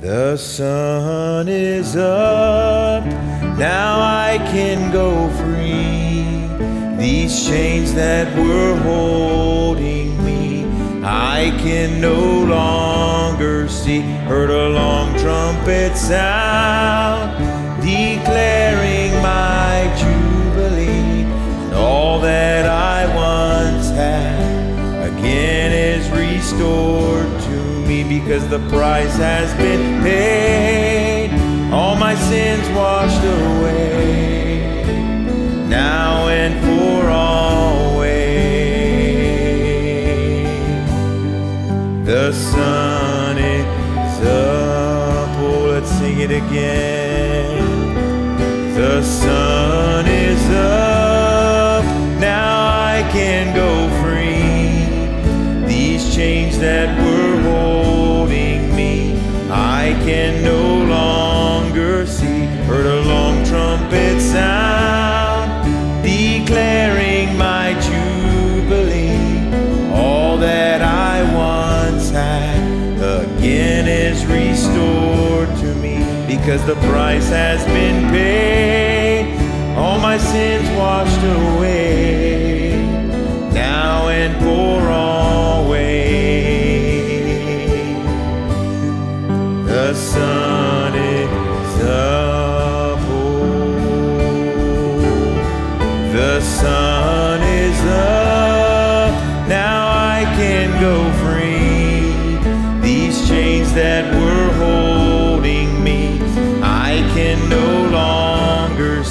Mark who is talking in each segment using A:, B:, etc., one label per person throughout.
A: The Son is up, now I can go free. These chains that were holding me, I can no longer see. Heard a long trumpet sound, declaring my jubilee. And all that I once had again is restored because the price has been paid. All my sins washed away, now and for always. The Son is up. Oh, let's sing it again. The Son because the price has been paid. All my sins washed away, now and for always. The Son is up. The Son is up. Now I can go free. These chains that were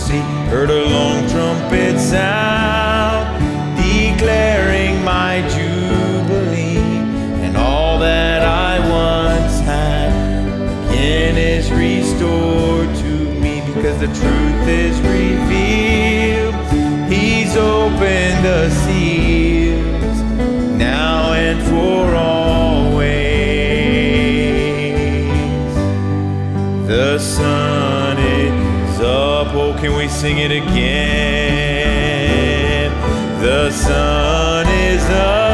A: see. Heard a long trumpet sound, declaring my jubilee, and all that I once had again is restored to me because the truth is revealed. He's opened the seals can we sing it again? The Son is up.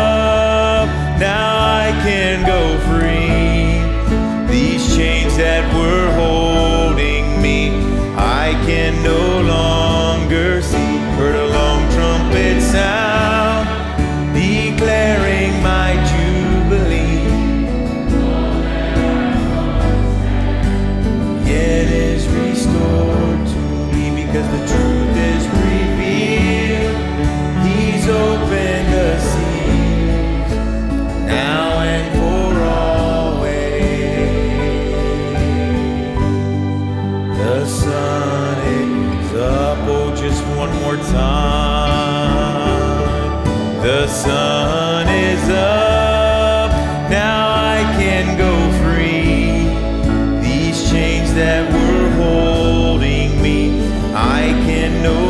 A: The Son is up, oh, just one more time. The Son is up, now I can go free. These chains that were holding me, I can no